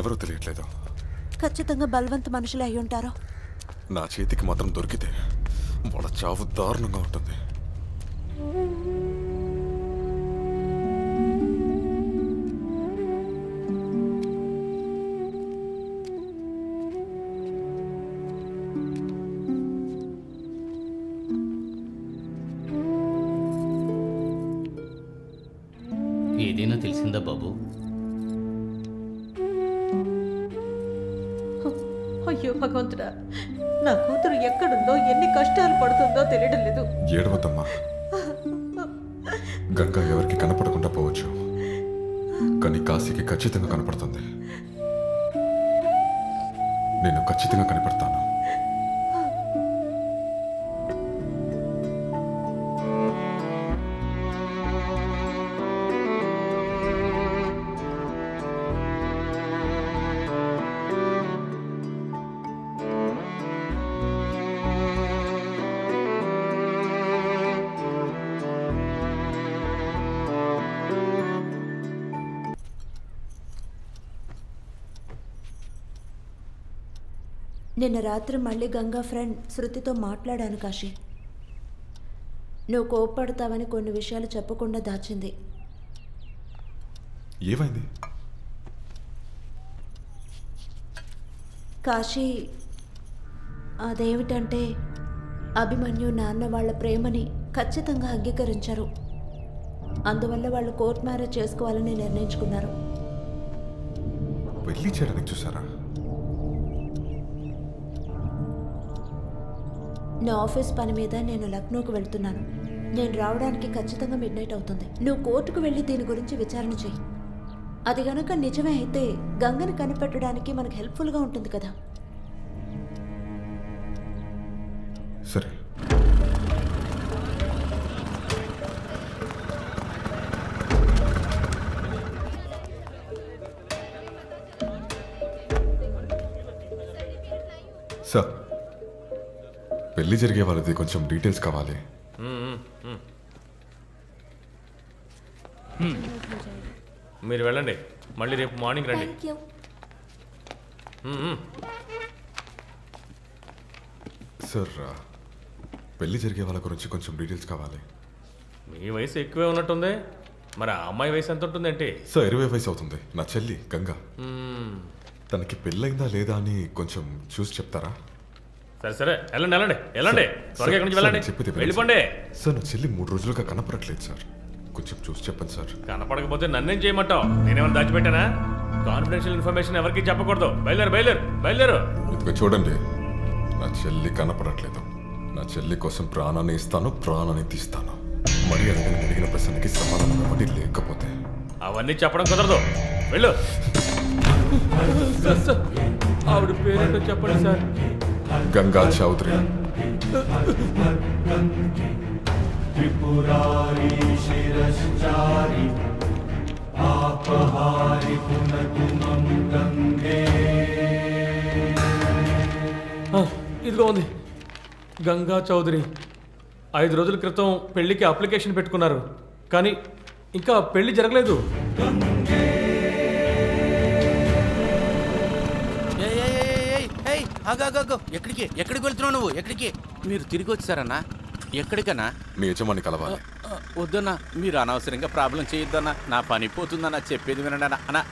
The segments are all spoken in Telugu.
ఎవరో తెలియట్లేదు. ఖచ్చితంగా బలవంత మనుషులు అయి ఉంటారు. నా చేతికి మాత్రం దొరికితే వాళ్ళ చావు దారుణంగా ఉంటుంది. ఏదైనా తెలిసిందా బాబు? అయ్యో భగవంతుడా నా కూతురు ఎక్కడుందో ఎన్ని కష్టాలు పడుతుందో తెలియడం లేదు. ఏడవద్దమ్మా. గంగా ఎవరికి కనపడకుండా పోవచ్చు. కానీ కాశీకి ఖచ్చితంగా కనపడుతుంది. నేను ఖచ్చితంగా కనపడతాను. నిన్న రాత్రి మళ్ళీ గంగా ఫ్రెండ్ శృతితో మాట్లాడాను కాశీ. నువ్వు కోప్పడతావని కొన్ని విషయాలు చెప్పకుండా దాచింది. ఏమైంది? కాశీ అదేమిటంటే అభిమన్యు నాన్న వాళ్ళ ప్రేమని ఖచ్చితంగా అంగీకరించారు. అందువల్ల వాళ్ళు కోర్ట్ మ్యారేజ్ చేసుకోవాలని నిర్ణయించుకున్నారు. పెళ్ళి చూసారా నా ఆఫీస్ పని మీద నేను లక్నోకి వెళ్తున్నాను. నేను రావడానికి ఖచ్చితంగా మిడ్ నైట్ అవుతుంది. నువ్వు కోర్టుకు వెళ్ళి దీని గురించి విచారణ చెయ్యి అది గనక నిజమే అయితే గంగని కనిపెట్టడానికి మనకు హెల్ప్ఫుల్గా ఉంటుంది కదా. సరే. సార్. పెళ్ళి జరిగే వాళ్ళది కొంచెం డీటెయిల్స్ కావాలి. మీరు వెళ్ళండి. మళ్ళీ రేపు మార్నింగ్ రండి. సార్ పెళ్ళి జరిగే వాళ్ళ గురించి కొంచెం డీటెయిల్స్ కావాలి. మీ వయసు ఎక్కువే ఉన్నట్టుంది. మరి ఆ అమ్మాయి వయసు ఎంత ఉంటుందేంటి సార్ ఇరవై వయసు అవుతుంది. నా చెల్లి గంగా. తనకి పెళ్ళైందా లేదా అని కొంచెం చూసి చెప్తారా? సరే సరే వెళ్ళండి వెళ్ళండి వెళ్ళండి త్వరగా ఇక్కడి నుంచి వెళ్ళండి వెళ్ళిపోండి సార్. నా చెల్లి మూడు రోజులుగా కనపడట్లేదు సార్ కొంచెం చూసి చెప్పండి సార్ కనపడకపోతే నన్నేం చేయమంటావు నేనేమైనా దాచిపెట్టానా కాన్ఫిడెన్షియల్ ఇన్ఫర్మేషన్ ఎవరికి చెప్పకూడదు బయలుదేరు బయలుదేరు బయలుదేరు ఇదిగో చూడండి నా చెల్లి కనపడట్లేదు నా చెల్లి కోసం ప్రాణాన్ని ఇస్తాను ప్రాణాన్ని తీస్తాను మరి అడగని అడిగిన ప్రశ్నకి సమాధానం ఇవ్వండి లేకపోతే అవన్నీ చెప్పడం కుదరదు వెళ్ళు ఆవిడ పేరేంటో చెప్పండి సార్ గంగా చౌదరి త్రిపురారి ఇదిగో ఉంది. గంగా చౌదరి. ఐదు రోజుల క్రితం పెళ్ళికి అప్లికేషన్ పెట్టుకున్నారు. కానీ ఇంకా పెళ్ళి జరగలేదు. ఏయ్, ఆగు, ఆగు, ఆగు. ఎక్కడికి? ఎక్కడికి వెళ్తున్నావు నువ్వు? ఎక్కడికి? మీరు తిరిగి వచ్చారన్నా? ఎక్కడికన్నా? మీ యజమాని కలవాలి. వద్దన్నా. మీరు అనవసరంగా ప్రాబ్లం చేయొద్దన్నా. నా పని పోతుందన్నా. చెప్పేది వినండి అన్న.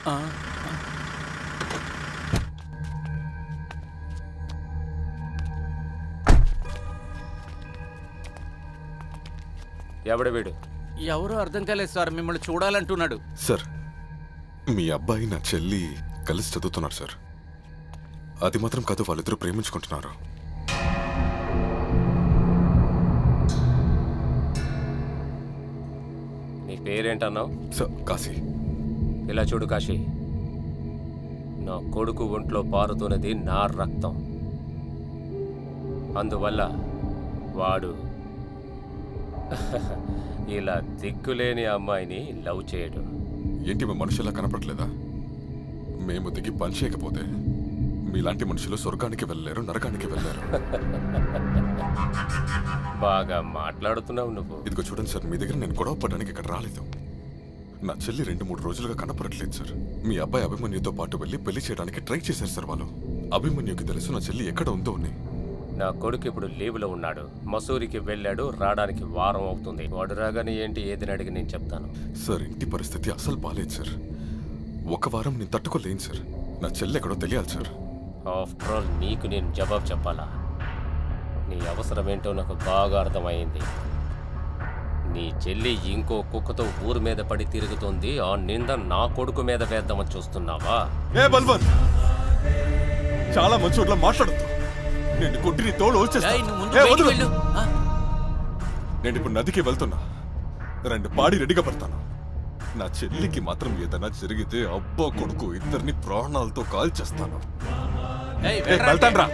ఎవడు వీడు? ఎవరో అర్థం కాలేదు సార్. మిమ్మల్ని చూడాలంటున్నాడు. సార్ మీ అబ్బాయి నా చెల్లి కలిసి చదువుతున్నారు సార్. అది మాత్రం కాదు వాళ్ళిద్దరూ ప్రేమించుకుంటున్నారు. నీ పేరేంటన్నావు? సార్ కాశీ. ఇలా చూడు కాశీ. నా కొడుకు ఒంట్లో పారుతున్నది నా రక్తం. అందువల్ల వాడు ఇలా దిక్కులేని అమ్మాయిని లవ్ చేయడు. ఏంటి మా మనుషులా కనపడలేదా మేము దిగి పని చేయకపోతే మీలాంటి మనుషులు స్వర్గానికి వెళ్ళలేరు నరకానికి వెళ్ళలేరు. బాగా మాట్లాడుతున్నావు నువ్వు. ఇదిగో చూడండి సార్ మీ దగ్గర నేను గొడవ పడడానికి ఇక్కడ రాలేదు. నా చెల్లి రెండు మూడు రోజులుగా కనపడట్లేదు సార్. మీ అబ్బాయి అభిమన్యుతో పాటు వెళ్ళి పెళ్ళి చేయడానికి ట్రై చేశారు సార్ వాళ్ళు. అభిమన్యుకి తెలుసు నా చెల్లి ఎక్కడ ఉందో అని. నా కొడుకు ఇప్పుడు లీవ్లో ఉన్నాడు. మసూరికి వెళ్ళాడు రావడానికి వారం అవుతుంది. వాడు రాగానే ఏంటి ఏదని అడిగి నేను చెప్తాను. సార్ ఇంటి పరిస్థితి అసలు బాలేదు సార్. ఒక వారం నేను తట్టుకోలేను సార్. నా చెల్లి ఎక్కడో తెలియాలి సార్. ఆఫ్టర్ ఆల్ నీకు నేను జవాబు చెప్పాలా? నీ అవసరం ఏంటో నాకు బాగా అర్థమైంది. నీ చెల్లి ఇంకో కుక్కతో ఊరు మీద పడి తిరుగుతోంది. ఆ నింద నా కొడుకు మీద వేద్దామని చూస్తున్నావా? ఏ బల్వన్! చాలా మంచోట్ల మాట్లాడద్దు నేను కొట్టిని తోడు వచ్చేస్తా. ఏయ్, నువ్వు ముందు ఏ, బయటికి వదలు. వెళ్ళు. ఆ, నేను ఇప్పుడు నదికి వెళ్తున్నా. రెండు పాడి రెడీగా పడతాను. నా చెల్లికి మాత్రం ఏదైనా జరిగితే అబ్బా కొడుకు ఇద్దరిని ప్రాణాలతో కాల్చేస్తాను. Eh, Baltanra.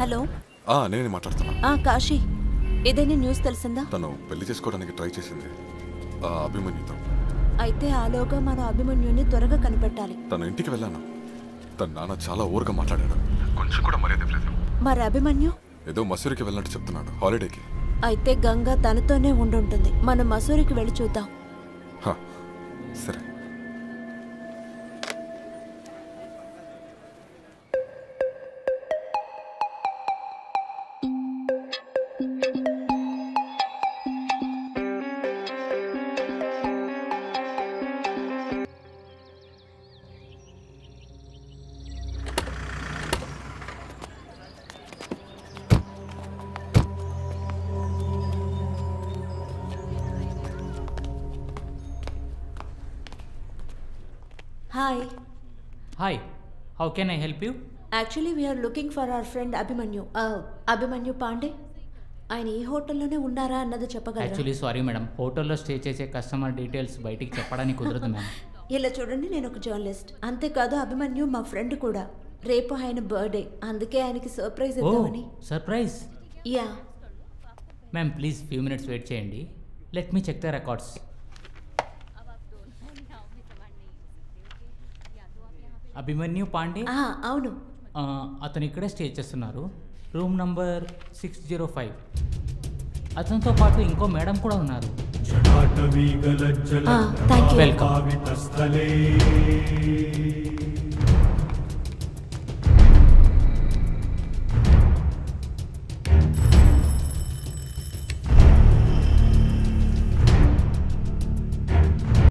హలో. ఆ నేనే మాట్లాడుతున్నా. ఆ కాశీ. ఏదైనా న్యూస్ తెలిసిందా? తను పెళ్ళి చేసుకోవడానికి ట్రై చేసింది. ఆ అభిమన్యుతో. అయితే ఆలోగా మన అభిమన్యుని త్వరగా కనిపెట్టాలి. తన ఇంటికి వెళ్ళాను. తన నాన్న చాలా ఓవర్గా మాట్లాడాడు. కొంచెం కూడా మర్యాద ఇవ్వలేదు. మరి అభిమన్యు? ఏదో మసూరికి వెళ్ళినట్టు చెప్తున్నాడు. హాలిడేకి. అయితే గంగ తనతోనే ఉండుంటుంది. మనం మసూరికి వెళ్ళి చూద్దాం. సరే. Hi hi how can I help you actually we are looking for our friend Abhimanyu Abhimanyu Pandey ఆయన ఈ హోటల్లోనే ఉన్నారా అన్నది చెప్పగలరా? యాక్చువల్లీ సారీ మేడం హోటల్లో స్టే చేసే కస్టమర్ డీటెయిల్స్ బయటికి చెప్పడానికి కుదరదు మ్యామ్ ఇలా చూడండి నేను ఒక జర్నలిస్ట్ అంతేకాదు అభిమన్యు మా ఫ్రెండ్ కూడా. రేపు ఆయన బర్త్డే అందుకే ఆయనకి సర్ప్రైజ్ ఇద్దామని. Surprise yeah ma'am please few minutes wait చేయండి. Let me check the records Abhimanyu Pandey. ఆ, అవును. ఆ, అతను ఇక్కడే స్టే చేస్తున్నారు. Room number six zero five. అతనితో పాటు ఇంకో మేడం కూడా ఉన్నారు. ఆ, థ్యాంక్ యూ వెల్కమ్